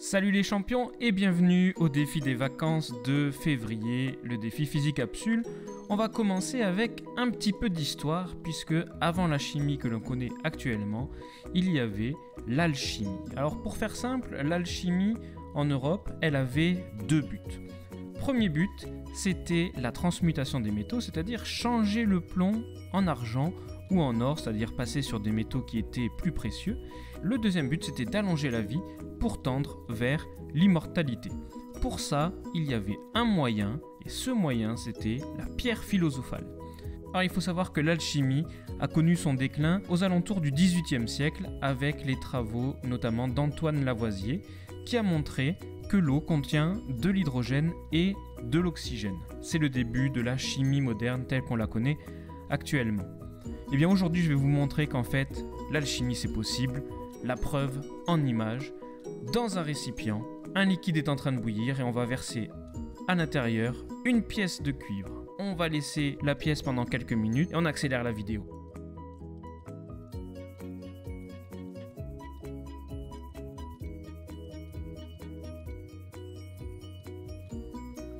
Salut les champions et bienvenue au défi des vacances de février, le défi physique capsule. On va commencer avec un petit peu d'histoire puisque avant la chimie que l'on connaît actuellement, il y avait l'alchimie. Alors pour faire simple, l'alchimie en Europe, elle avait deux buts. Premier but, c'était la transmutation des métaux, c'est-à-dire changer le plomb en argent ou en or, c'est-à-dire passer sur des métaux qui étaient plus précieux. Le deuxième but, c'était d'allonger la vie pour tendre vers l'immortalité. Pour ça, il y avait un moyen, et ce moyen, c'était la pierre philosophale. Alors il faut savoir que l'alchimie a connu son déclin aux alentours du XVIIIe siècle avec les travaux notamment d'Antoine Lavoisier qui a montré que l'eau contient de l'hydrogène et de l'oxygène. C'est le début de la chimie moderne telle qu'on la connaît actuellement. Et eh bien aujourd'hui je vais vous montrer qu'en fait l'alchimie c'est possible, la preuve en image. Dans un récipient, un liquide est en train de bouillir et on va verser à l'intérieur une pièce de cuivre. On va laisser la pièce pendant quelques minutes et on accélère la vidéo.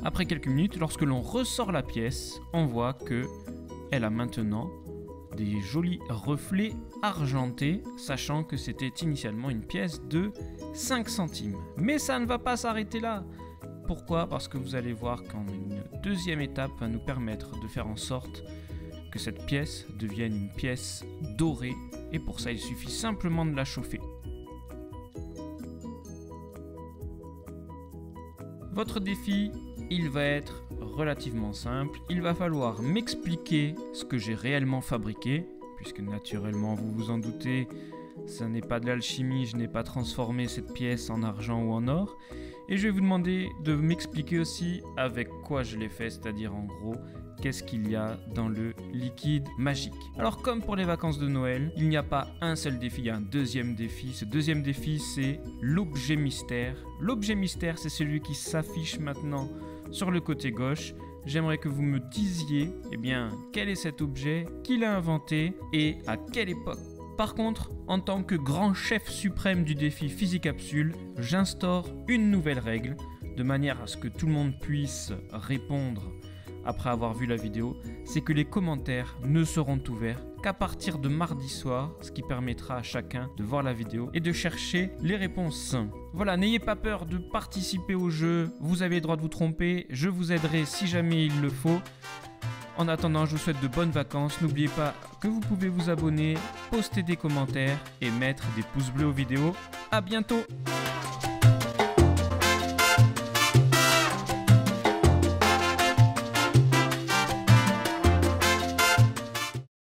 Après quelques minutes, lorsque l'on ressort la pièce, on voit que elle a maintenant jolis reflets argentés, sachant que c'était initialement une pièce de 5 centimes. Mais ça ne va pas s'arrêter là. Pourquoi? Parce que vous allez voir qu'une deuxième étape va nous permettre de faire en sorte que cette pièce devienne une pièce dorée. Et pour ça, il suffit simplement de la chauffer. Votre défi, il va être relativement simple. Il va falloir m'expliquer ce que j'ai réellement fabriqué, puisque naturellement, vous vous en doutez, ça n'est pas de l'alchimie, je n'ai pas transformé cette pièce en argent ou en or. Et je vais vous demander de m'expliquer aussi avec quoi je l'ai fait, c'est-à-dire en gros, qu'est-ce qu'il y a dans le liquide magique. Alors comme pour les vacances de Noël, il n'y a pas un seul défi, il y a un deuxième défi. Ce deuxième défi, c'est l'objet mystère. L'objet mystère, c'est celui qui s'affiche maintenant sur le côté gauche, j'aimerais que vous me disiez, eh bien, quel est cet objet, qui l'a inventé et à quelle époque. Par contre, en tant que grand chef suprême du défi Physique Capsule, j'instaure une nouvelle règle, de manière à ce que tout le monde puisse répondre après avoir vu la vidéo, c'est que les commentaires ne seront ouverts qu'à partir de mardi soir, ce qui permettra à chacun de voir la vidéo et de chercher les réponses. Voilà, n'ayez pas peur de participer au jeu, vous avez le droit de vous tromper, je vous aiderai si jamais il le faut. En attendant, je vous souhaite de bonnes vacances. N'oubliez pas que vous pouvez vous abonner, poster des commentaires et mettre des pouces bleus aux vidéos. A bientôt